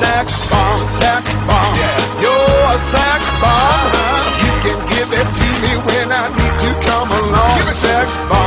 sex bomb, sex bomb. You're a sex bomb. You can give it to me when I need to come along. Give a sex bomb.